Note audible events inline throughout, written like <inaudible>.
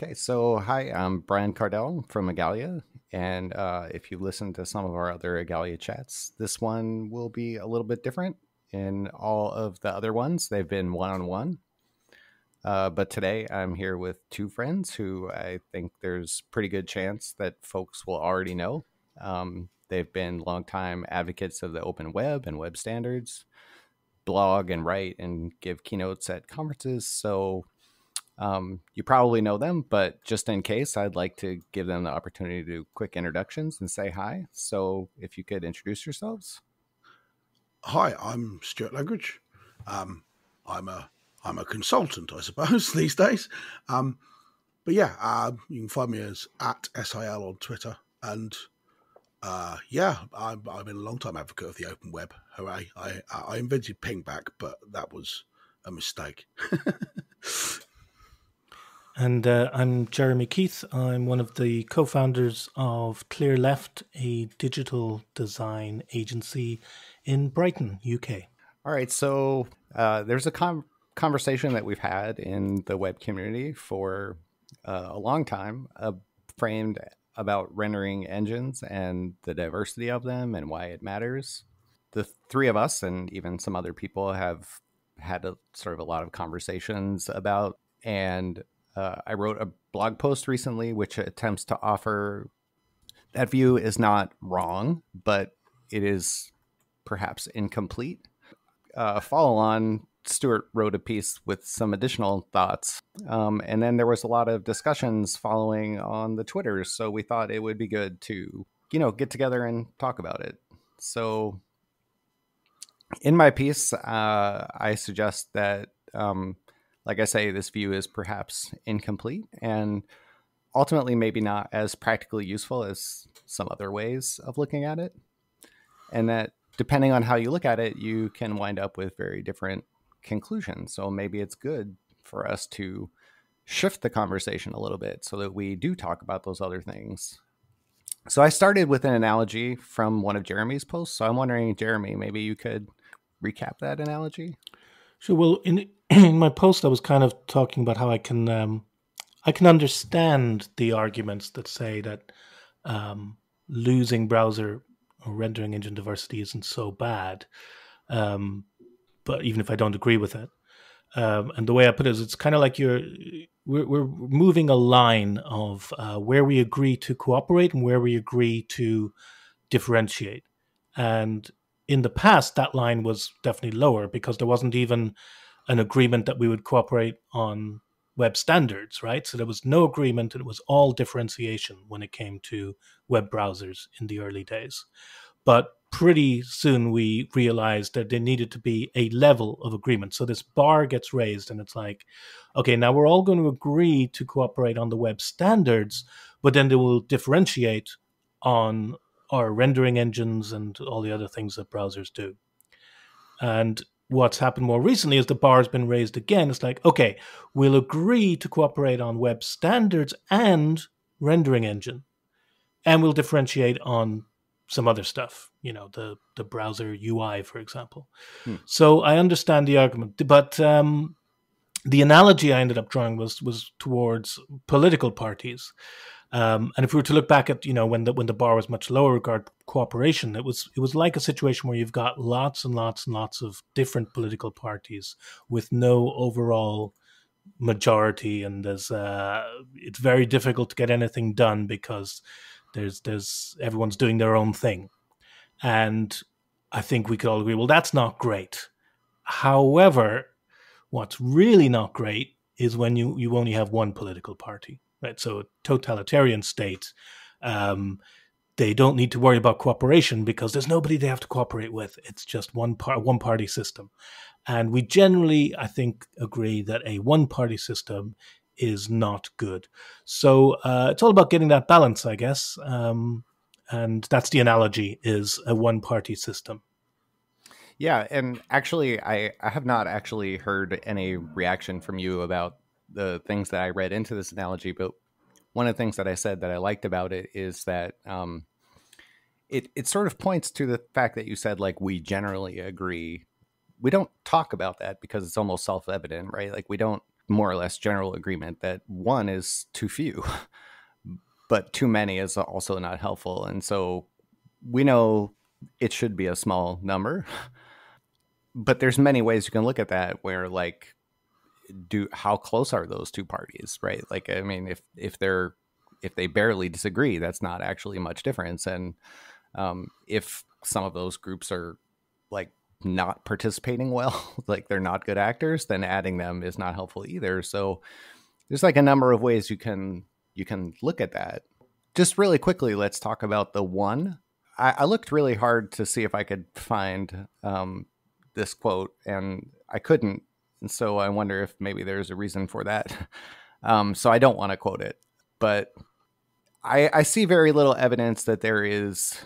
Okay, so hi, I'm Brian Kardell from Igalia. And uh, if you listen to some of our other Igalia chats, this one will be a little bit different. In all of the other ones, they've been one on one. But today I'm here with two friends who I think there's pretty good chance that folks will already know. Um, they've been longtime advocates of the open web and web standards, blog and write and give keynotes at conferences. So um, you probably know them, but just in case, I'd like to give them the opportunity to do quick introductions and say hi. So if you could introduce yourselves. Hi, I'm Stuart Langridge. Um, I'm a I'm a consultant, I suppose, <laughs> these days. Um, but yeah, uh, you can find me as at SIL on Twitter. And uh, yeah, I'm, I've been a long time advocate of the open web. Hooray. I, I invented pingback, but that was a mistake. <laughs> And uh, I'm Jeremy Keith. I'm one of the co founders of Clearleft, a digital design agency in Brighton, UK. All right. So uh, there's a com- conversation that we've had in the web community for uh, a long time, uh, framed about rendering engines and the diversity of them and why it matters. The three of us, and even some other people, have had a, sort of a lot of conversations about and uh, I wrote a blog post recently which attempts to offer that view is not wrong, but it is perhaps incomplete. Uh, follow on, Stuart wrote a piece with some additional thoughts. Um, and then there was a lot of discussions following on the Twitters. So we thought it would be good to, you know, get together and talk about it. So in my piece, uh, I suggest that um, like I say, this view is perhaps incomplete and ultimately maybe not as practically useful as some other ways of looking at it. And that depending on how you look at it, you can wind up with very different conclusions. So maybe it's good for us to shift the conversation a little bit so that we do talk about those other things. So I started with an analogy from one of Jeremy's posts. So I'm wondering, Jeremy, maybe you could recap that analogy? Sure. Well, in <clears throat> in my post, I was kind of talking about how I can um, I can understand the arguments that say that um, losing browser or rendering engine diversity isn't so bad. Um, but even if I don't agree with it, um, and the way I put it is, it's kind of like you're we're, we're moving a line of uh, where we agree to cooperate and where we agree to differentiate. And in the past, that line was definitely lower because there wasn't even an agreement that we would cooperate on web standards, right? So there was no agreement, and it was all differentiation when it came to web browsers in the early days. But pretty soon we realized that there needed to be a level of agreement. So this bar gets raised, and it's like, okay, now we're all going to agree to cooperate on the web standards, but then they will differentiate on our rendering engines and all the other things that browsers do. And what's happened more recently is the bar has been raised again. It's like, okay, we'll agree to cooperate on web standards and rendering engine, and we'll differentiate on some other stuff, you know, the the browser UI, for example. Hmm. So I understand the argument, but um, the analogy I ended up drawing was was towards political parties. Um, and if we were to look back at you know when the when the bar was much lower regard cooperation, it was it was like a situation where you've got lots and lots and lots of different political parties with no overall majority, and there's uh, it's very difficult to get anything done because there's there's everyone's doing their own thing, and I think we could all agree well that's not great. However, what's really not great is when you you only have one political party right? So, totalitarian state, um, they don't need to worry about cooperation because there's nobody they have to cooperate with. It's just one part, one party system, and we generally, I think, agree that a one party system is not good. So uh, it's all about getting that balance, I guess. Um, and that's the analogy: is a one party system. Yeah, and actually, I, I have not actually heard any reaction from you about the things that I read into this analogy, but one of the things that I said that I liked about it is that um, it it sort of points to the fact that you said like we generally agree. We don't talk about that because it's almost self evident, right? Like we don't more or less general agreement that one is too few, <laughs> but too many is also not helpful. And so we know it should be a small number, <laughs> but there's many ways you can look at that where like do how close are those two parties, right? Like I mean if if they're if they barely disagree, that's not actually much difference. And um, if some of those groups are like not participating well, <laughs> like they're not good actors, then adding them is not helpful either. So there's like a number of ways you can you can look at that. Just really quickly, let's talk about the one. I, I looked really hard to see if I could find um, this quote, and I couldn't. And so I wonder if maybe there's a reason for that. <laughs> Um, so I don't want to quote it, but I, I see very little evidence that there is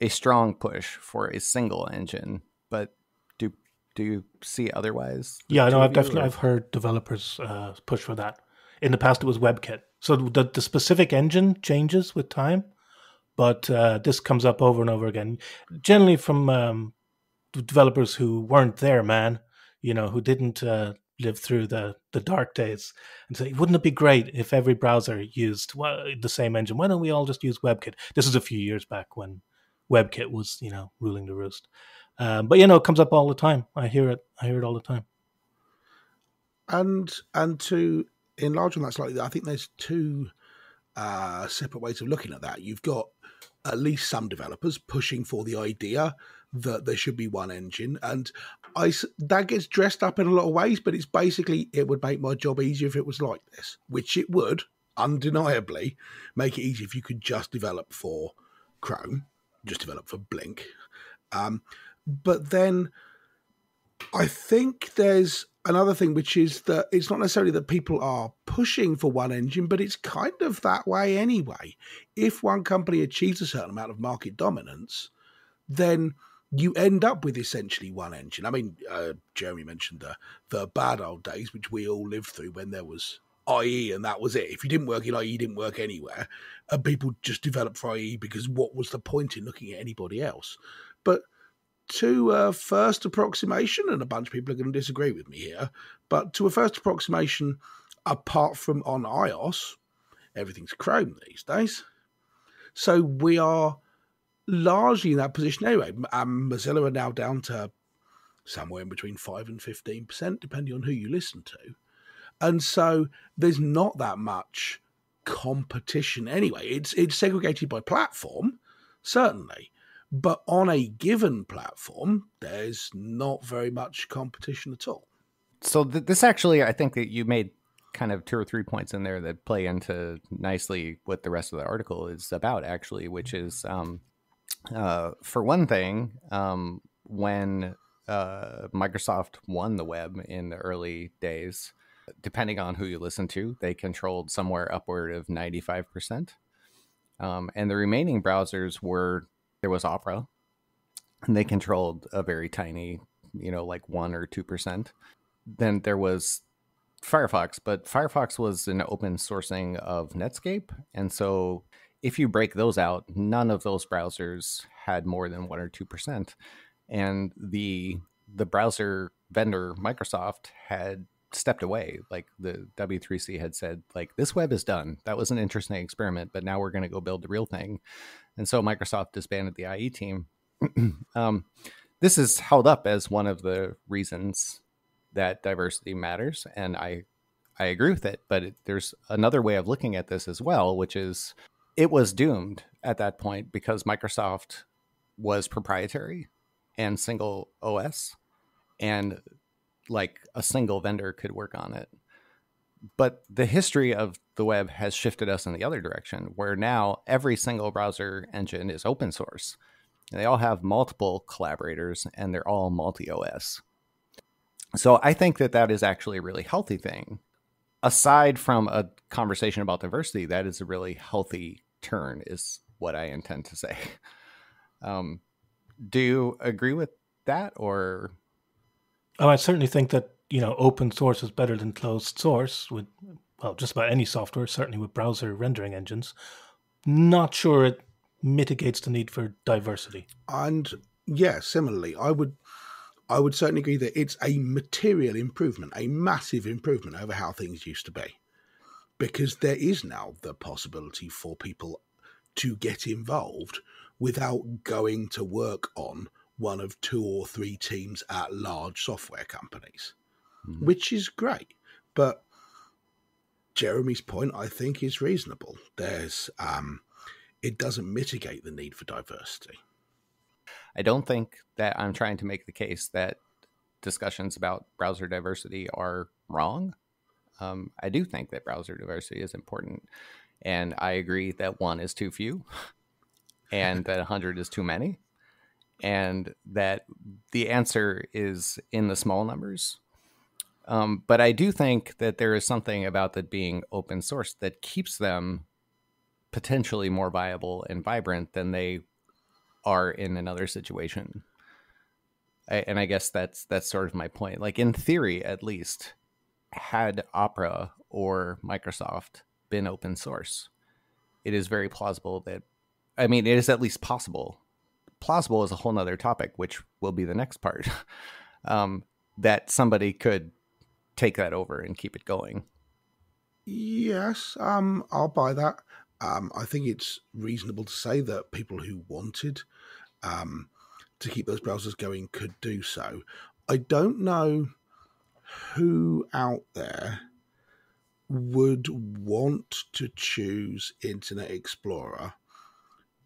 a strong push for a single engine, but do do you see otherwise? Yeah, no, I've definitely or? I've heard developers uh, push for that. In the past, it was WebKit. So the the specific engine changes with time, but uh, this comes up over and over again. Generally, from um, developers who weren't there, man, you know, who didn't uh, live through the the dark days and say, wouldn't it be great if every browser used well, the same engine? Why don't we all just use WebKit? This is a few years back when WebKit was, you know, ruling the roost. Um, but you know, it comes up all the time. I hear it. I hear it all the time. And and to enlarge on that slightly, I think there's two uh, separate ways of looking at that. You've got at least some developers pushing for the idea that there should be one engine, and I that gets dressed up in a lot of ways. But it's basically it would make my job easier if it was like this, which it would undeniably make it easy if you could just develop for Chrome just develop for Blink. Um, but then I think there's another thing, which is that it's not necessarily that people are pushing for one engine, but it's kind of that way anyway. If one company achieves a certain amount of market dominance, then you end up with essentially one engine. I mean, uh, Jeremy mentioned the the bad old days, which we all lived through when there was IE and that was it. If you didn't work in IE, you didn't work anywhere. And people just developed for IE because what was the point in looking at anybody else? But to a first approximation, and a bunch of people are going to disagree with me here, but to a first approximation, apart from on iOS, everything's Chrome these days. So we are largely in that position anyway. Um, Mozilla are now down to somewhere in between 5 and 15%, depending on who you listen to. And so there's not that much competition anyway. It's it's segregated by platform, certainly. But on a given platform, there's not very much competition at all. So th- this actually, I think that you made kind of two or three points in there that play into nicely what the rest of the article is about, actually, which is, um, uh, for one thing, um, when uh, Microsoft won the web in the early days, depending on who you listen to, they controlled somewhere upward of 95%. Um, and the remaining browsers were there was Opera, and they controlled a very tiny, you know, like one or 2%. Then there was Firefox, but Firefox was an open sourcing of Netscape. And so if you break those out, none of those browsers had more than one or 2%. And the the browser vendor Microsoft had stepped away. Like the W3C had said, like this web is done. That was an interesting experiment, but now we're going to go build the real thing. And so Microsoft disbanded the IE team. <clears throat> um, this is held up as one of the reasons that diversity matters, and I I agree with it. But it, there's another way of looking at this as well, which is it was doomed at that point because Microsoft was proprietary and single OS, and like a single vendor could work on it. But the history of the web has shifted us in the other direction, where now every single browser engine is open source. And they all have multiple collaborators and they're all multi OS. So I think that that is actually a really healthy thing. Aside from a conversation about diversity, that is a really healthy turn, is what I intend to say. <laughs> Um, do you agree with that, or Oh, I certainly think that you know open source is better than closed source with well just about any software. Certainly with browser rendering engines. Not sure it mitigates the need for diversity. And yeah, similarly, I would I would certainly agree that it's a material improvement, a massive improvement over how things used to be. Because there is now the possibility for people to get involved without going to work on one of two or three teams at large software companies, mm-hmm. which is great. But Jeremy's point, I think, is reasonable. There's, um, it doesn't mitigate the need for diversity. I don't think that I'm trying to make the case that discussions about browser diversity are wrong. Um, I do think that browser diversity is important. And I agree that one is too few <laughs> and that 100 is too many. And that the answer is in the small numbers. Um, but I do think that there is something about that being open source that keeps them potentially more viable and vibrant than they are in another situation. I, and I guess that's that's sort of my point. Like in theory, at least, had Opera or Microsoft been open source, it is very plausible that, I mean, it is at least possible. Plausible is a whole nother topic, which will be the next part. <laughs> um, that somebody could take that over and keep it going. Yes, um, I'll buy that. Um, I think it's reasonable to say that people who wanted um, to keep those browsers going could do so. I don't know who out there would want to choose Internet Explorer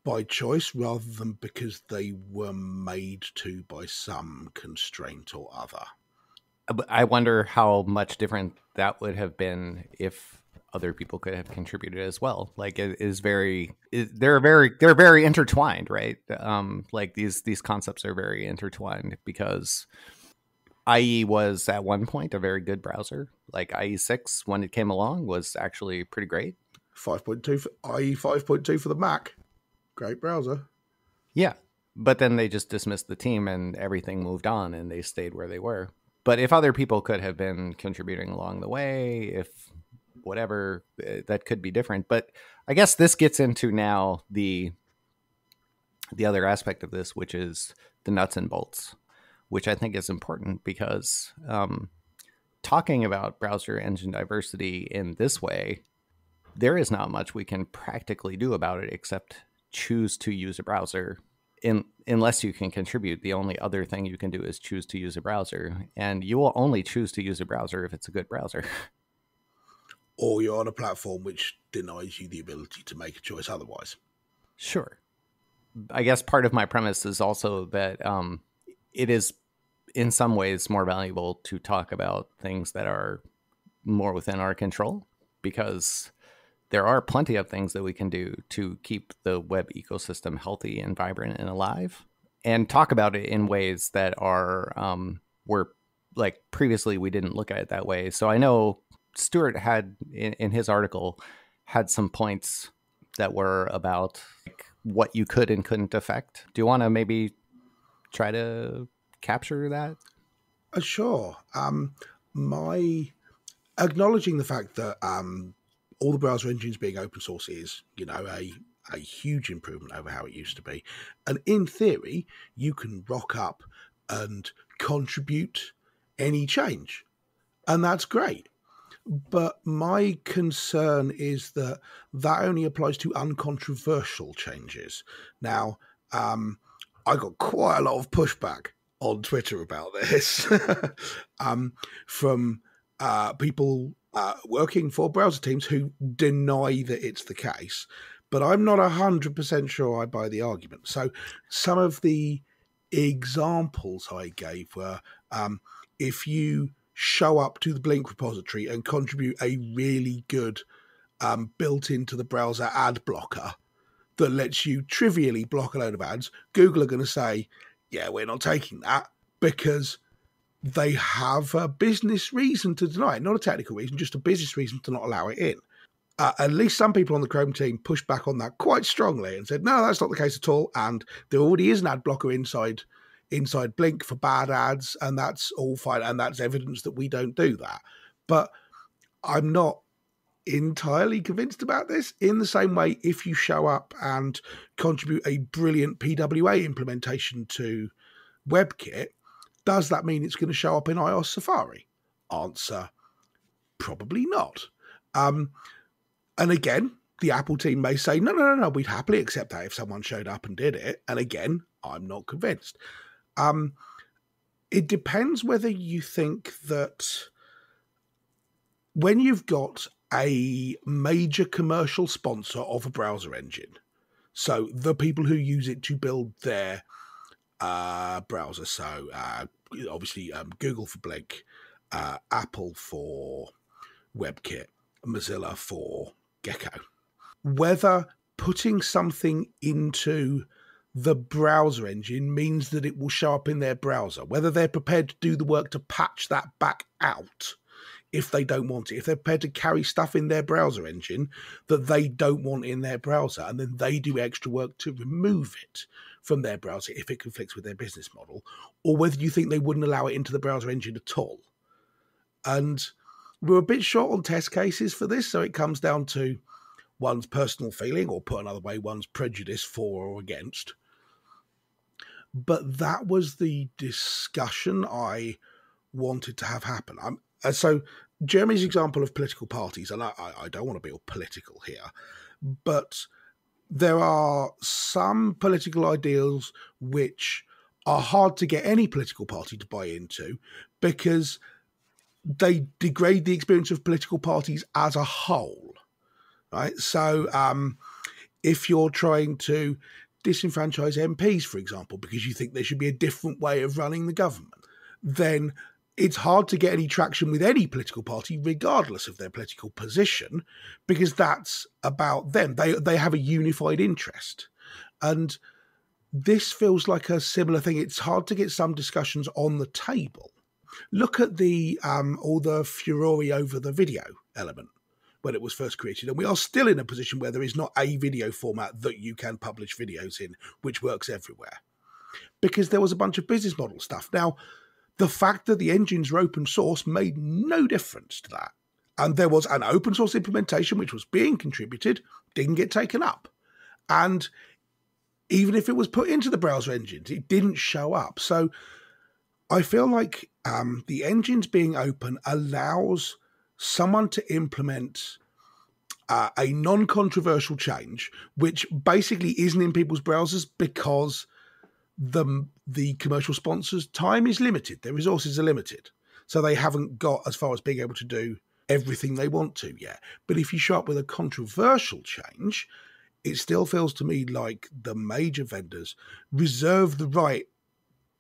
by choice rather than because they were made to by some constraint or other. I wonder how much different that would have been if other people could have contributed as well. Like it is very, it, they're very, they're very intertwined, right? Um, like these these concepts are very intertwined because IE was at one point a very good browser. Like IE six when it came along was actually pretty great. Five point two for IE five point two for the Mac, great browser. Yeah, but then they just dismissed the team and everything moved on and they stayed where they were. But if other people could have been contributing along the way, if whatever eh, that could be different. But i guess this gets into now the the other aspect of this which is the nuts and bolts which i think is important because um, talking about browser engine diversity in this way there is not much we can practically do about it except choose to use a browser in, unless you can contribute. The only other thing you can do is choose to use a browser and you will only choose to use a browser if it's a good browser <laughs> or you're on a platform which denies you the ability to make a choice otherwise. Sure. I guess part of my premise is also that um, it is, in some ways, more valuable to talk about things that are more within our control because there are plenty of things that we can do to keep the web ecosystem healthy and vibrant and alive and talk about it in ways that are um, where like previously we didn't look at it that way so i know Stuart had in, in his article had some points that were about like, what you could and couldn't affect. Do you want to maybe try to capture that? Uh, sure. Um, my acknowledging the fact that um, all the browser engines being open source is, you know, a a huge improvement over how it used to be. And in theory, you can rock up and contribute any change. And that's great. But my concern is that that only applies to uncontroversial changes. Now, um, I got quite a lot of pushback on Twitter about this <laughs> um, from uh, people uh, working for browser teams who deny that it's the case. But I'm not 100% sure I buy the argument. So some of the examples I gave were um, if you show up to the Blink repository and contribute a really good um, built into the browser ad blocker that lets you trivially block a load of ads, Google are going to say, yeah, we're not taking that because they have a business reason to deny it, not a technical reason, just a business reason to not allow it in. Uh, at least some people on the Chrome team pushed back on that quite strongly and said, no, that's not the case at all. And there already is an ad blocker inside inside Blink for bad ads, and that's all fine, and that's evidence that we don't do that. But I'm not entirely convinced about this. In the same way, if you show up and contribute a brilliant PWA implementation to WebKit, Does that mean it's going to show up in iOS Safari? Answer probably not. Um, and again, the Apple team may say, no, no, no, no, we'd happily accept that if someone showed up and did it. And again, I'm not convinced. Um, it depends whether you think that when you've got a major commercial sponsor of a browser engine, so the people who use it to build their uh, browser, so uh, obviously um, Google for Blink, uh, Apple for WebKit, Mozilla for Gecko, whether putting something into the browser engine means that it will show up in their browser, whether they're prepared to do the work to patch that back out if they don't want it, if they're prepared to carry stuff in their browser engine that they don't want in their browser, and then they do extra work to remove it from their browser if it conflicts with their business model, or whether you think they wouldn't allow it into the browser engine at all. And we're a bit short on test cases for this, so it comes down to one's personal feeling, or put another way, one's prejudice for or against. But that was the discussion I wanted to have happen. I'm, uh, so Jeremy's example of political parties, and I, I don't want to be all political here, but there are some political ideals which are hard to get any political party to buy into because they degrade the experience of political parties as a whole. Right. So um, if you're trying to disenfranchise MPs, for example, because you think there should be a different way of running the government, then it's hard to get any traction with any political party, regardless of their political position, because that's about them. They they have a unified interest, and this feels like a similar thing. It's hard to get some discussions on the table. Look at the um, all the furore over the video element when it was first created, and we are still in a position where there is not a video format that you can publish videos in, which works everywhere, because there was a bunch of business model stuff. Now the fact that the engines were open source made no difference to that. And there was an open source implementation which was being contributed, didn't get taken up. And even if it was put into the browser engines, it didn't show up. So I feel like um, the engines being open allows someone to implement uh, a non controversial change, which basically isn't in people's browsers because the the commercial sponsors' time is limited, their resources are limited, so they haven't got as far as being able to do everything they want to yet. But if you show up with a controversial change, it still feels to me like the major vendors reserve the right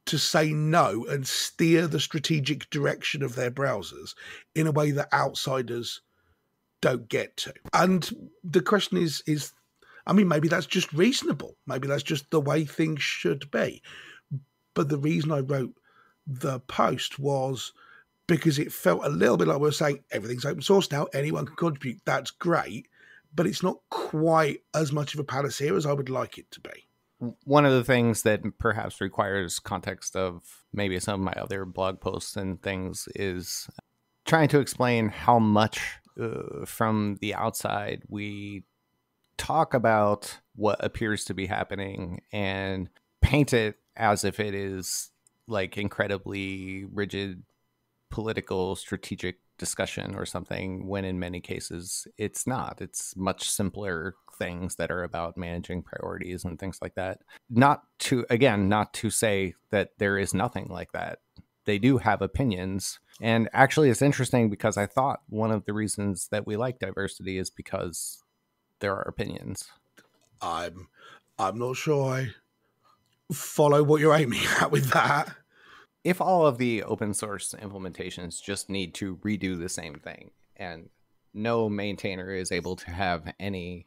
to say no and steer the strategic direction of their browsers in a way that outsiders don't get to. And the question is is I mean, maybe that's just reasonable. Maybe that's just the way things should be. But the reason I wrote the post was because it felt a little bit like we were saying everything's open source now, anyone can contribute. That's great, but it's not quite as much of a panacea as I would like it to be. One of the things that perhaps requires context of maybe some of my other blog posts and things is trying to explain how much uh, from the outside we talk about what appears to be happening and paint it as if it is like incredibly rigid political strategic discussion or something when in many cases it's not it's much simpler things that are about managing priorities and things like that not to again not to say that there is nothing like that they do have opinions and actually it's interesting because i thought one of the reasons that we like diversity is because there are opinions. I'm I'm not sure I follow what you're aiming at with that. If all of the open source implementations just need to redo the same thing and no maintainer is able to have any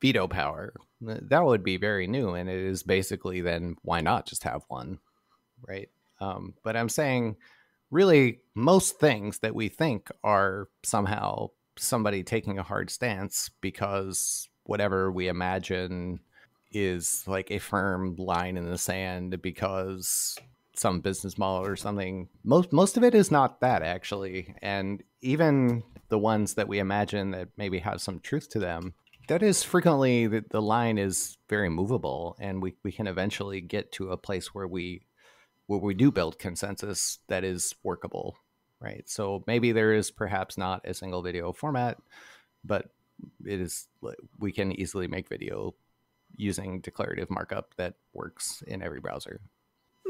veto power, that would be very new. And it is basically then why not just have one, right? Um, but I'm saying really most things that we think are somehow somebody taking a hard stance because whatever we imagine is like a firm line in the sand because some business model or something most most of it is not that actually and even the ones that we imagine that maybe have some truth to them that is frequently the, the line is very movable and we, we can eventually get to a place where we where we do build consensus that is workable, right? So maybe there is perhaps not a single video format, but it is we can easily make video using declarative markup that works in every browser.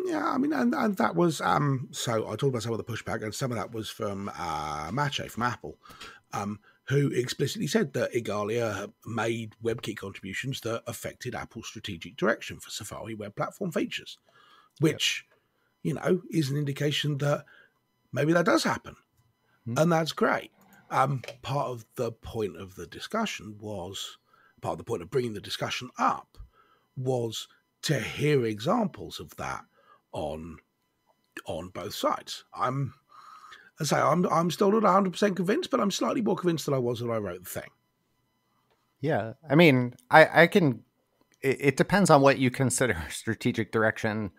Yeah, I mean, and, and that was um. So I talked about some of the pushback, and some of that was from uh, Maciej from Apple, um, who explicitly said that Igalia made WebKit contributions that affected Apple's strategic direction for Safari web platform features, which, you know, is an indication that maybe that does happen, mm-hmm. and that's great. Um, part of the point of the discussion was part of the point of bringing the discussion up was to hear examples of that on on both sides. I'm I say I'm I'm still not 100 percent convinced, but I'm slightly more convinced than I was when I wrote the thing. Yeah, I mean, I I can. It, it depends on what you consider <laughs> strategic direction,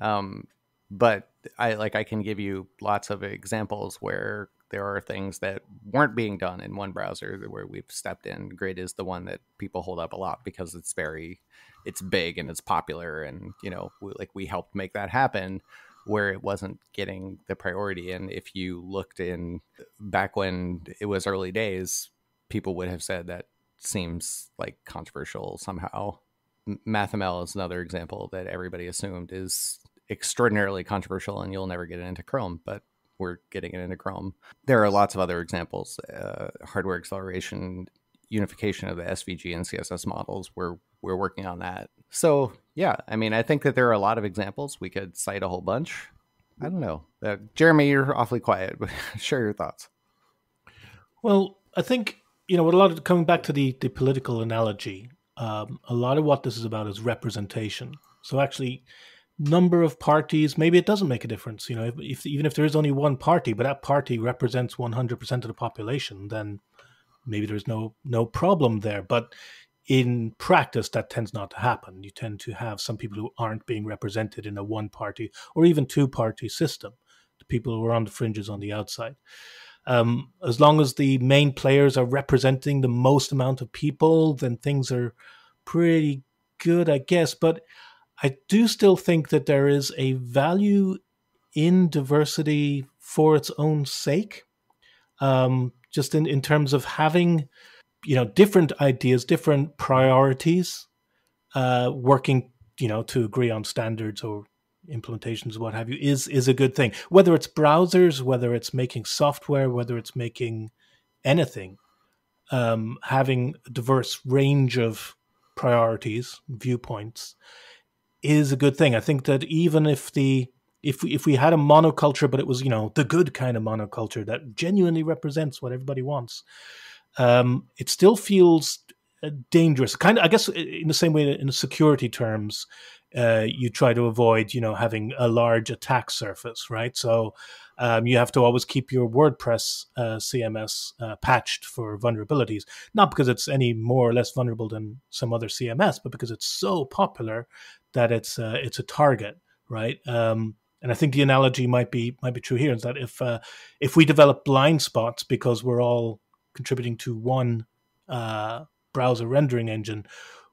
um, but I like I can give you lots of examples where there are things that weren't being done in one browser where we've stepped in. Grid is the one that people hold up a lot because it's very, it's big and it's popular, and you know, we, like we helped make that happen where it wasn't getting the priority. And if you looked in back when it was early days, people would have said that seems like controversial somehow. MathML is another example that everybody assumed is extraordinarily controversial and you'll never get it into Chrome, but we're getting it into Chrome. There are lots of other examples. Uh, hardware acceleration, unification of the SVG and CSS models. We're we're working on that. So yeah, I mean, I think that there are a lot of examples. We could cite a whole bunch. I don't know, uh, Jeremy. You're awfully quiet, <laughs> share your thoughts. Well, I think you know, with a lot of coming back to the the political analogy. Um, a lot of what this is about is representation. So actually, number of parties, maybe it doesn't make a difference. You know, if, if, even if there is only one party, but that party represents one hundred percent of the population, then maybe there's no no problem there. But in practice, that tends not to happen. You tend to have some people who aren't being represented in a one party or even two party system. The people who are on the fringes on the outside. Um, as long as the main players are representing the most amount of people, then things are pretty good, I guess. But I do still think that there is a value in diversity for its own sake. Um, just in, in terms of having, you know, different ideas, different priorities, uh, working, you know, to agree on standards or implementations, what have you, is is a good thing. Whether it's browsers, whether it's making software, whether it's making anything, um, having a diverse range of priorities, viewpoints, is a good thing. I think that even if the if we, if we had a monoculture, but it was you know the good kind of monoculture that genuinely represents what everybody wants, um, it still feels uh, dangerous. Kind of, I guess, in the same way that in security terms, uh, you try to avoid you know having a large attack surface, right? So. Um, you have to always keep your WordPress uh, CMS uh, patched for vulnerabilities, not because it's any more or less vulnerable than some other CMS, but because it's so popular that it's uh, it's a target, right? Um, and I think the analogy might be might be true here is that if uh, if we develop blind spots because we're all contributing to one uh, browser rendering engine,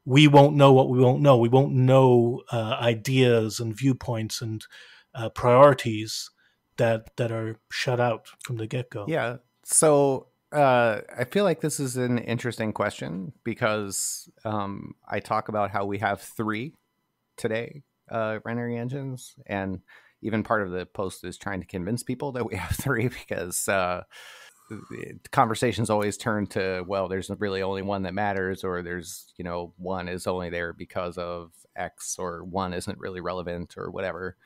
we won't know what we won't know. We won't know uh, ideas and viewpoints and priorities that that are shut out from the get go. Yeah. So uh, I feel like this is an interesting question because um, I talk about how we have three today uh, rendering engines, and even part of the post is trying to convince people that we have <laughs> three because uh, conversations always turn to well, there's really only one that matters, or there's you know one is only there because of X, or one isn't really relevant, or whatever.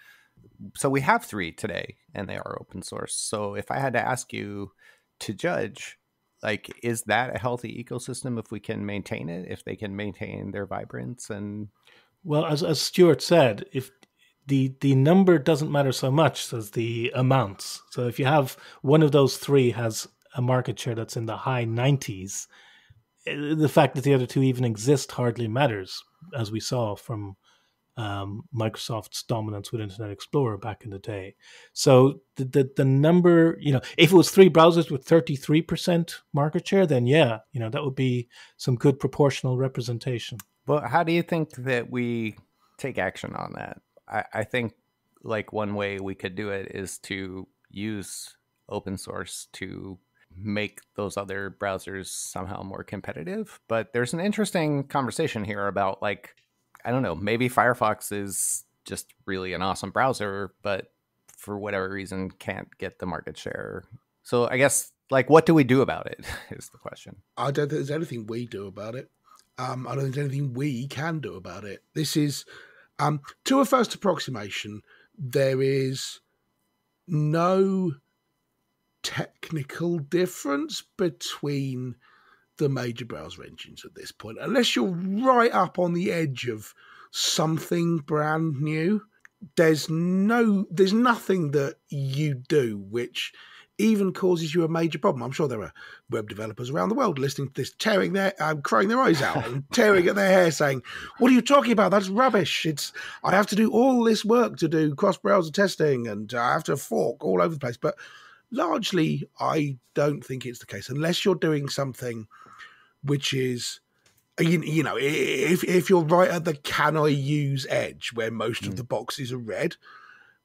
So we have three today, and they are open source. So if I had to ask you to judge like is that a healthy ecosystem if we can maintain it if they can maintain their vibrance and well, as as Stuart said, if the the number doesn't matter so much as the amounts. So if you have one of those three has a market share that's in the high 90s, eh, the fact that the other two even exist hardly matters, as we saw from um, Microsoft's dominance with Internet Explorer back in the day. So the, the, the number, you know, if it was three browsers with 33% market share, then yeah, you know, that would be some good proportional representation. Well, how do you think that we take action on that? I, I think like one way we could do it is to use open source to make those other browsers somehow more competitive. But there's an interesting conversation here about like, I don't know, maybe Firefox is just really an awesome browser, but for whatever reason can't get the market share. So I guess like what do we do about it <laughs> is the question. I don't think there's anything we do about it. Um, I don't think there's anything we can do about it. This is um, to a first approximation. There is no technical difference between the major browser engines at this point, unless you're right up on the edge of something brand new. There's no, there's nothing that you do which even causes you a major problem. I'm sure there are web developers around the world listening to this, tearing their, um, crying their eyes out and tearing at their hair, saying, "What are you talking about? That's rubbish! It's I have to do all this work to do cross-browser testing, and I have to fork all over the place." But largely, I don't think it's the case unless you're doing something which is. You, you know, if if you're right at the can I use edge where most mm. of the boxes are red,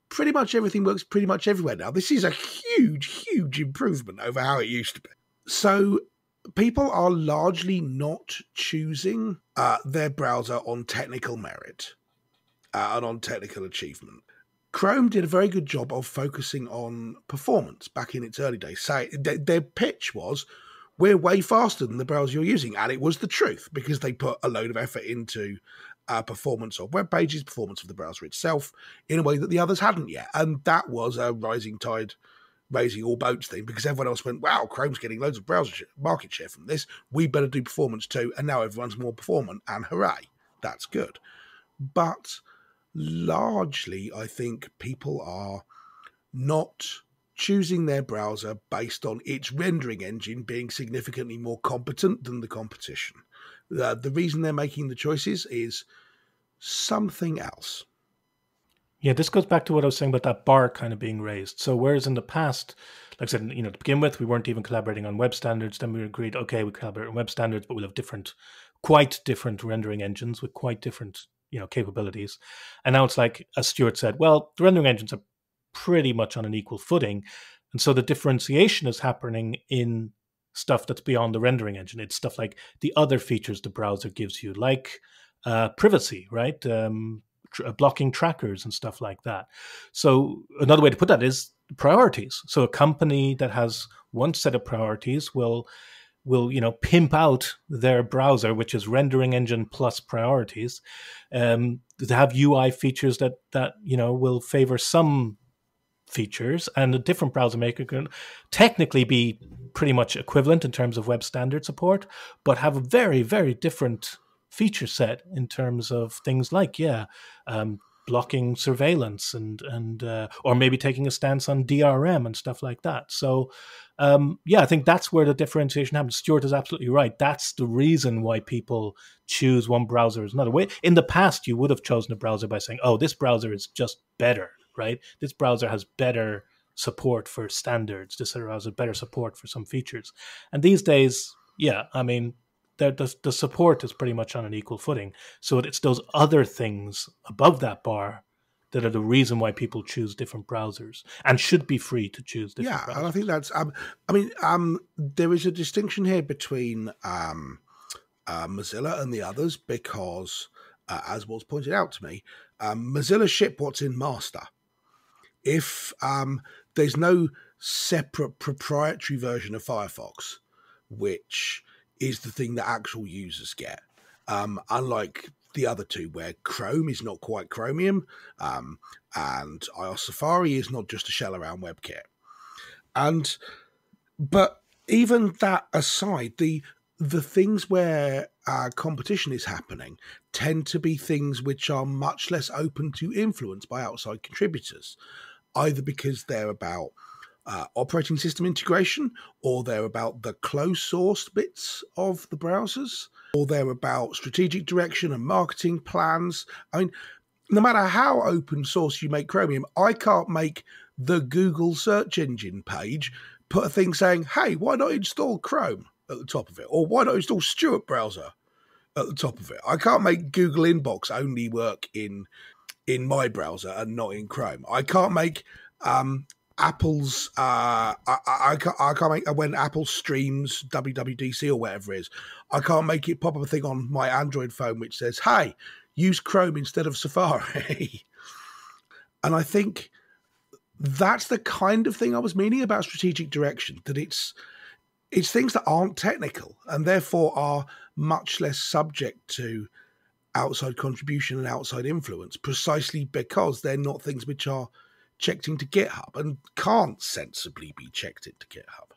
pretty much everything works pretty much everywhere now. This is a huge, huge improvement over how it used to be. So people are largely not choosing uh, their browser on technical merit uh, and on technical achievement. Chrome did a very good job of focusing on performance back in its early days. Say their pitch was, "We're way faster than the browser you're using," and it was the truth because they put a load of effort into uh, performance of web pages, performance of the browser itself, in a way that the others hadn't yet. And that was a rising tide raising all boats thing because everyone else went, wow, Chrome's getting loads of browser share, market share from this. We better do performance too. And now everyone's more performant, and hooray, that's good. But largely, I think people are not choosing their browser based on its rendering engine being significantly more competent than the competition. The reason they're making the choices is something else. Yeah, this goes back to what I was saying about that bar kind of being raised. So whereas in the past, like I said, you know, to begin with, we weren't even collaborating on web standards. Then we agreed, okay, we collaborate on web standards, but we'll have different, quite different rendering engines with quite different, you know, capabilities. And now it's like, as Stuart said, well, the rendering engines are pretty much on an equal footing, and so the differentiation is happening in stuff that's beyond the rendering engine. It's stuff like the other features the browser gives you, like uh, privacy, right? Um, tr- uh, blocking trackers and stuff like that. So another way to put that is priorities. So a company that has one set of priorities will will you know pimp out their browser, which is rendering engine plus priorities, um, to have UI features that that you know will favor some features, and a different browser maker can technically be pretty much equivalent in terms of web standard support, but have a very, very different feature set in terms of things like, yeah, um, blocking surveillance and and uh, or maybe taking a stance on DRM and stuff like that. So um, yeah, I think that's where the differentiation happens. Stuart is absolutely right. That's the reason why people choose one browser as another. Way in the past, you would have chosen a browser by saying, "Oh, this browser is just better." Right? This browser has better support for standards. This browser has better support for some features. And these days, yeah, I mean, the, the support is pretty much on an equal footing. So it's those other things above that bar that are the reason why people choose different browsers and should be free to choose different yeah browsers. and i think that's um, i mean um, there is a distinction here between um, uh, mozilla and the others because uh, as was pointed out to me um, mozilla ship what's in master if um, there's no separate proprietary version of Firefox, which is the thing that actual users get, um, unlike the other two, where Chrome is not quite Chromium, um, and iOS Safari is not just a shell around WebKit. And but even that aside, the the things where uh, competition is happening tend to be things which are much less open to influence by outside contributors either because they're about uh, operating system integration, or they're about the closed source bits of the browsers, or they're about strategic direction and marketing plans. I mean, no matter how open source you make Chromium, I can't make the Google search engine page put a thing saying, hey, why not install Chrome at the top of it? Or why not install Stuart Browser at the top of it? I can't make Google Inbox only work in in my browser and not in Chrome. I can't make um, Apple's uh, I, I, can't, I can't make when Apple streams WWDC or whatever it is. I can't make it pop up a thing on my Android phone which says, "Hey, use Chrome instead of Safari." <laughs> and I think that's the kind of thing I was meaning about strategic direction. That it's it's things that aren't technical and therefore are much less subject to outside contribution and outside influence, precisely because they're not things which are checked into GitHub and can't sensibly be checked into GitHub.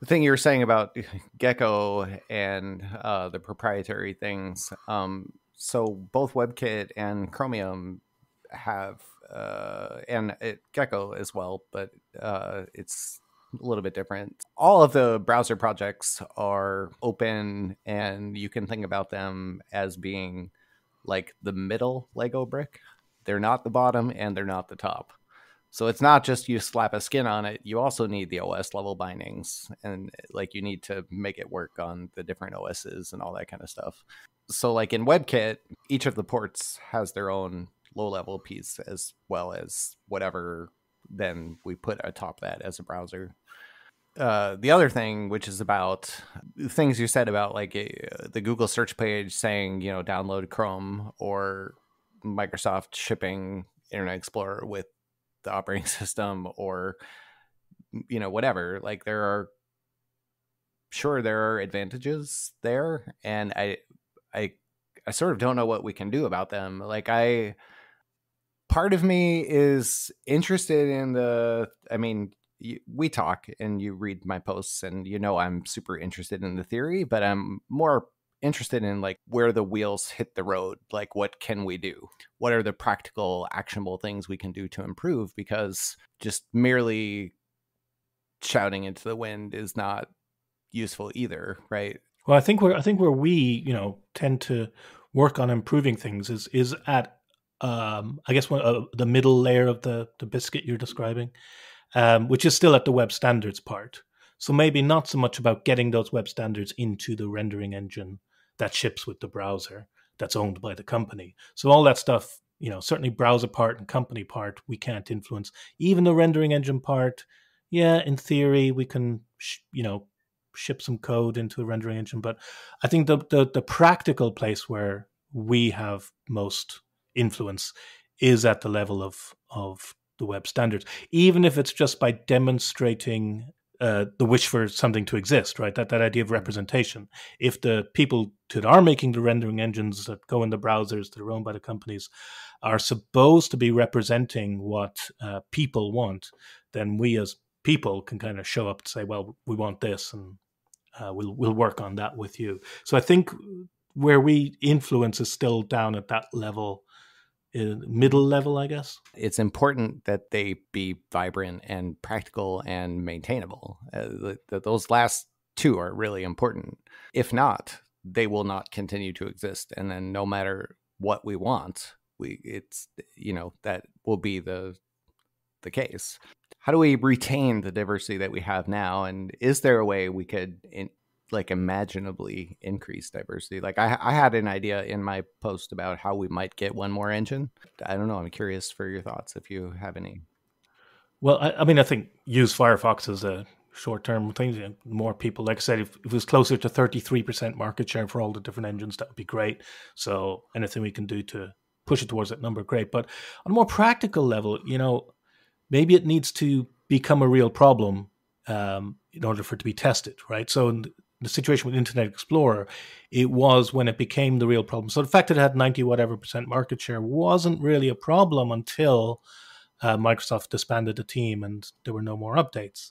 The thing you were saying about <laughs> Gecko and uh, the proprietary things. Um, so both WebKit and Chromium have, uh, and it, Gecko as well, but uh, it's a little bit different. All of the browser projects are open, and you can think about them as being like the middle Lego brick. They're not the bottom, and they're not the top. So it's not just you slap a skin on it. You also need the OS level bindings, and like you need to make it work on the different OSs and all that kind of stuff. So like in WebKit, each of the ports has their own low level piece as well as whatever then we put atop that as a browser. Uh, the other thing, which is about things you said about like uh, the Google search page saying, you know, download Chrome or Microsoft shipping Internet Explorer with the operating <laughs> system or you know whatever. Like there are sure there are advantages there and i i i sort of don't know what we can do about them. Like i part of me is interested in the i mean we talk and you read my posts and you know i'm super interested in the theory but i'm more interested in like where the wheels hit the road like what can we do? What are the practical actionable things we can do to improve? Because just merely shouting into the wind is not useful either right? Well i think where i think where we you know tend to work on improving things is is at um i guess one, uh, the middle layer of the the biscuit you're describing um which is still at the web standards part so maybe not so much about getting those web standards into the rendering engine that ships with the browser that's owned by the company. So all that stuff, you know, certainly browser part and company part, we can't influence. Even the rendering engine part, yeah, in theory we can, you know, ship some code into a rendering engine, but I think the, the the practical place where we have most influence is at the level of of the web standards, even if it's just by demonstrating uh, the wish for something to exist, right? That that idea of representation. If the people that are making the rendering engines that go in the browsers that are owned by the companies are supposed to be representing what uh, people want, then we as people can kind of show up and say, "Well, we want this, and uh, we'll we'll work on that with you." So I think where we influence is still down at that level middle level, I guess. It's important that they be vibrant and practical and maintainable. Uh, those last two are really important. If not, they will not continue to exist. And then no matter what we want, we it's you know that will be the the case. How do we retain the diversity that we have now? And is there a way we could in, like imaginably increase diversity. Like I, I had an idea in my post about how we might get one more engine. I don't know. I'm curious for your thoughts if you have any. Well, I, I mean, I think use Firefox as a short-term thing. More people, like I said, if, if it was closer to 33% market share for all the different engines, that would be great. So anything we can do to push it towards that number, great. But on a more practical level, you know, maybe it needs to become a real problem um, in order for it to be tested, right? So the situation with Internet Explorer, it was when it became the real problem. So the fact that it had 90 whatever percent market share wasn't really a problem until uh, Microsoft disbanded the team and there were no more updates.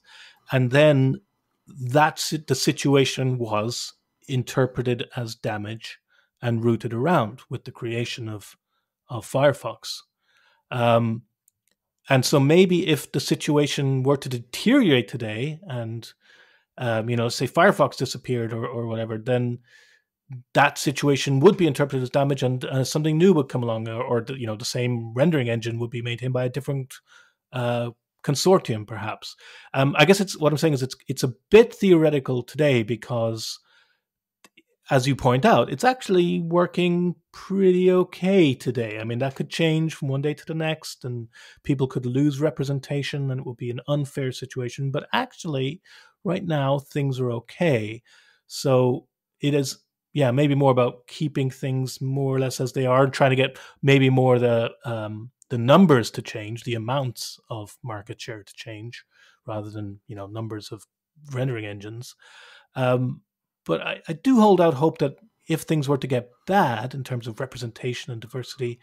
And then that's the situation was interpreted as damage and routed around with the creation of, of Firefox. Um, and so maybe if the situation were to deteriorate today and um, you know, say Firefox disappeared or, or whatever, then that situation would be interpreted as damage and uh, something new would come along or, or, you know the same rendering engine would be maintained by a different uh, consortium perhaps um, i guess it's what i'm saying is it's it's a bit theoretical today because as you point out, it's actually working pretty okay today. I mean, that could change from one day to the next, and people could lose representation, and it would be an unfair situation. But actually, right now, things are okay. So it is, yeah, maybe more about keeping things more or less as they are, trying to get maybe more the um, the numbers to change, the amounts of market share to change, rather than you know numbers of rendering engines. Um, but I, I do hold out hope that if things were to get bad in terms of representation and diversity,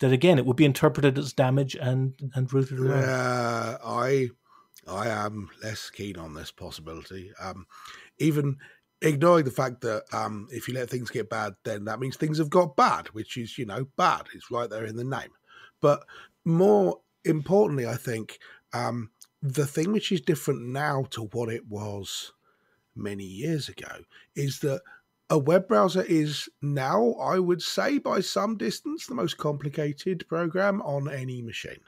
that again it would be interpreted as damage and and routed around. Yeah, I I am less keen on this possibility. Um, even ignoring the fact that um, if you let things get bad, then that means things have got bad, which is you know bad. It's right there in the name. But more importantly, I think um, the thing which is different now to what it was many years ago is that a web browser is now, I would say, by some distance, the most complicated program on any machine.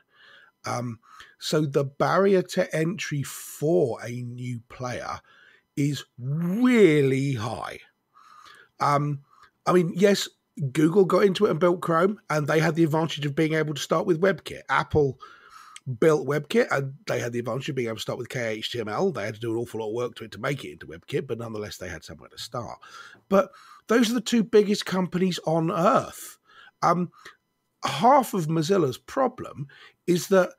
Um, so the barrier to entry for a new player is really high. Um, I mean, yes, Google got into it and built Chrome, and they had the advantage of being able to start with WebKit. Apple built WebKit, and they had the advantage of being able to start with KHTML. They had to do an awful lot of work to it to make it into WebKit, but nonetheless, they had somewhere to start. But those are the two biggest companies on earth. Um, half of Mozilla's problem is that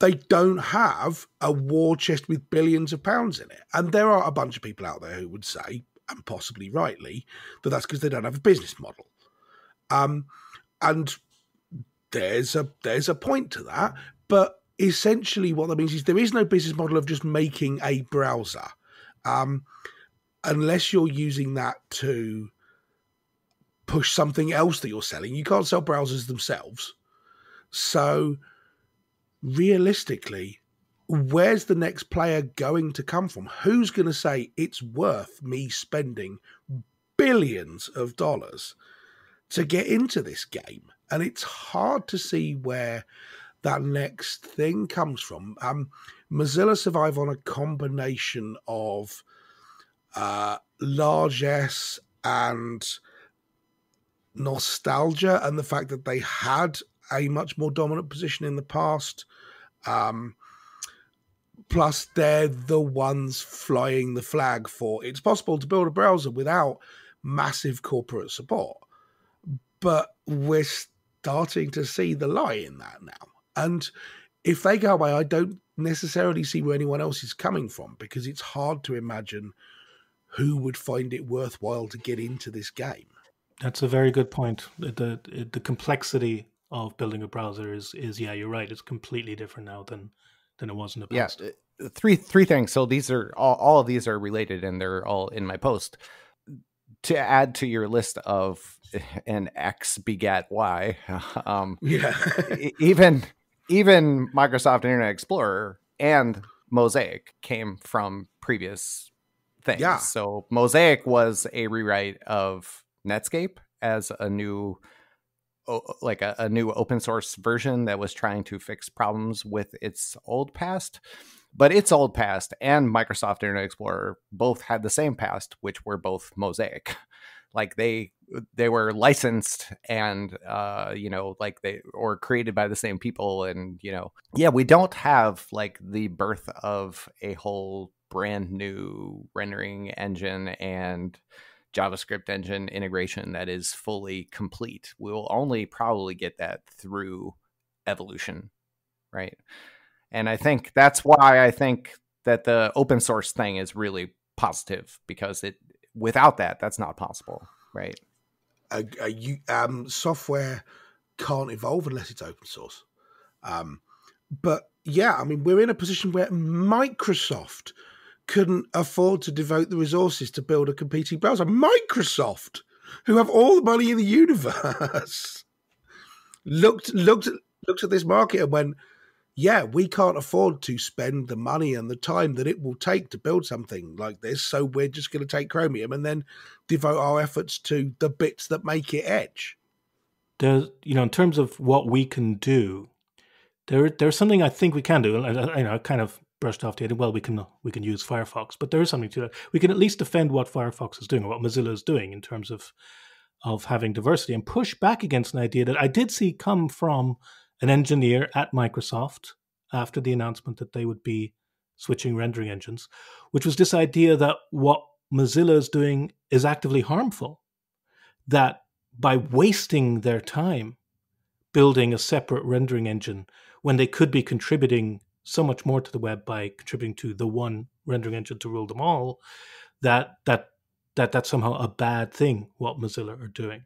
they don't have a war chest with billions of pounds in it. And there are a bunch of people out there who would say, and possibly rightly, that that's because they don't have a business model. Um, and there's a there's a point to that, but essentially what that means is there is no business model of just making a browser, um, unless you're using that to push something else that you're selling. You can't sell browsers themselves, so realistically, where's the next player going to come from? Who's going to say it's worth me spending billions of dollars to get into this game? and it's hard to see where that next thing comes from. Um, Mozilla survive on a combination of uh, largesse and nostalgia, and the fact that they had a much more dominant position in the past. Um, plus, they're the ones flying the flag for it's possible to build a browser without massive corporate support. But we're starting to see the lie in that now. And if they go away, I don't necessarily see where anyone else is coming from because it's hard to imagine who would find it worthwhile to get into this game. That's a very good point. The the, the complexity of building a browser is is yeah, you're right. It's completely different now than than it was in the past. Yeah, uh, three three things. So these are all, all of these are related, and they're all in my post. To add to your list of <laughs> and X begat Y. <laughs> Um, yeah. even even Microsoft Internet Explorer and Mosaic came from previous things. Yeah. So Mosaic was a rewrite of Netscape as a new like a, a, new open source version that was trying to fix problems with its old past but its old past and microsoft internet explorer both had the same past which were both mosaic. Like they they were licensed and uh you know like they or created by the same people and you know yeah we don't have like the birth of a whole brand new rendering engine and javascript engine integration that is fully complete we will only probably get that through evolution right and i think that's why i think that the open source thing is really positive because it without that that's not possible right a, a um, software can't evolve unless it's open source. Um, but yeah, I mean, we're in a position where Microsoft couldn't afford to devote the resources to build a competing browser. Microsoft, who have all the money in the universe, <laughs> looked looked looked at this market and went, "Yeah, we can't afford to spend the money and the time that it will take to build something like this. So we're just going to take Chromium and then devote our efforts to the bits that make it Edge. There's, you know, in terms of what we can do, there there's something I think we can do. You know, kind of brushed off the idea, well, we can we can use Firefox, but there is something to that. We can at least defend what Firefox is doing, or what Mozilla is doing in terms of of having diversity, and push back against an idea that I did see come from an engineer at Microsoft after the announcement that they would be switching rendering engines, which was this idea that what Mozilla is doing is actively harmful. That by wasting their time building a separate rendering engine when they could be contributing so much more to the web by contributing to the one rendering engine to rule them all, that that that that's somehow a bad thing what Mozilla are doing.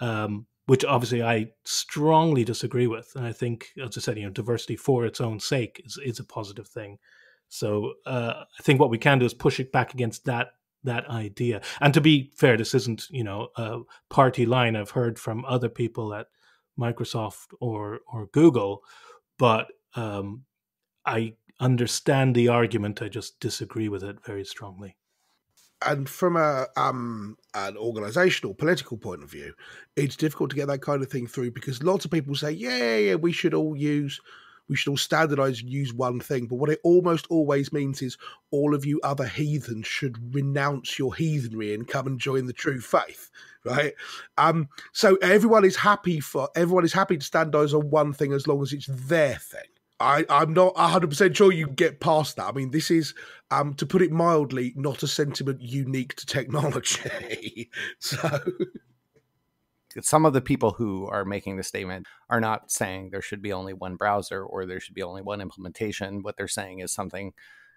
Um, which obviously I strongly disagree with. And I think, as I said, you know, diversity for its own sake is, is a positive thing. So uh, I think what we can do is push it back against that that idea. And to be fair, this isn't you know a party line. I've heard from other people at Microsoft or or Google, but um, I understand the argument. I just disagree with it very strongly. And from a um an organizational political point of view it's difficult to get that kind of thing through because lots of people say yeah yeah we should all use we should all standardize and use one thing. But what it almost always means is all of you other heathens should renounce your heathenry and come and join the true faith right? Um so everyone is happy for everyone is happy to standardize on one thing as long as it's their thing I, I'm not 100% sure you get past that. I mean, this is, um, to put it mildly, not a sentiment unique to technology. <laughs> so. Some of the people who are making the statement are not saying there should be only one browser or there should be only one implementation. What they're saying is something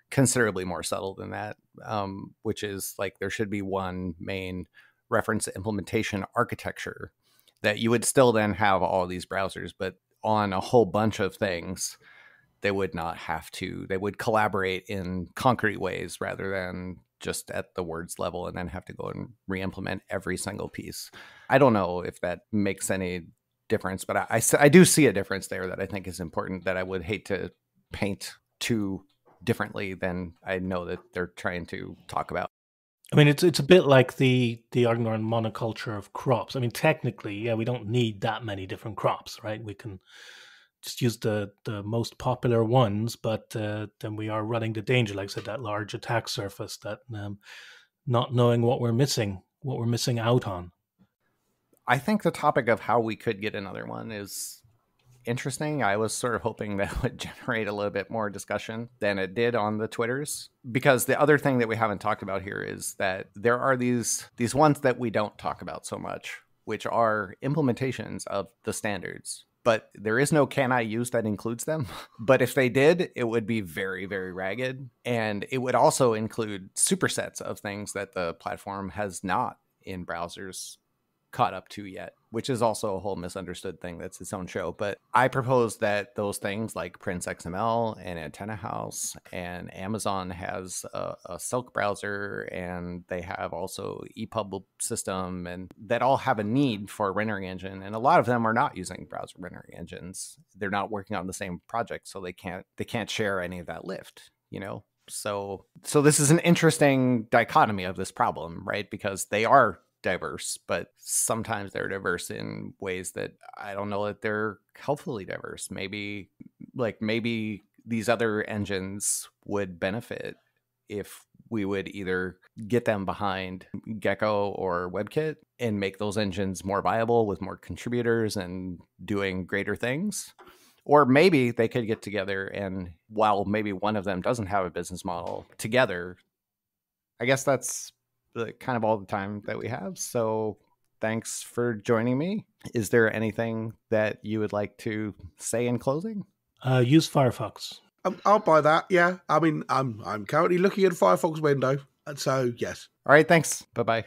considerably more subtle than that, um, which is like there should be one main reference implementation architecture that you would still then have all these browsers, but on a whole bunch of things they would not have to they would collaborate in concrete ways rather than just at the words level and then have to go and re-implement every single piece i don't know if that makes any difference but I, I, I do see a difference there that i think is important that i would hate to paint too differently than i know that they're trying to talk about I mean, it's it's a bit like the the on monoculture of crops. I mean, technically, yeah, we don't need that many different crops, right? We can just use the the most popular ones, but uh, then we are running the danger, like I said, that large attack surface, that um, not knowing what we're missing, what we're missing out on. I think the topic of how we could get another one is interesting. I was sort of hoping that <laughs> would generate a little bit more discussion than it did on the Twitters. Because the other thing that we haven't talked about here is that there are these these ones that we don't talk about so much, which are implementations of the standards but there is no can I use that includes them. <laughs> But if they did, it would be very, very ragged. And it would also include supersets of things that the platform has not in browsers caught up to yet, which is also a whole misunderstood thing that's its own show. But I propose that those things like Prince XML and Antenna House and Amazon has a, a Silk browser and they have also EPUB system and that all have a need for a rendering engine. And a lot of them are not using browser rendering engines. They're not working on the same project, so they can't they can't share any of that lift, you know? So so this is an interesting dichotomy of this problem, right? Because they are diverse, but sometimes they're diverse in ways that I don't know that they're healthfully diverse. Maybe like maybe these other engines would benefit if we would either get them behind Gecko or WebKit and make those engines more viable with more contributors and doing greater things. Or maybe they could get together and while maybe one of them doesn't have a business model together, I guess that's the kind of all the time that we have. So thanks for joining me. Is there anything that you would like to say in closing? Uh, use Firefox. Um, I'll buy that. Yeah, I mean, I'm I'm currently looking at Firefox window, and so yes. All right. Thanks. Bye bye.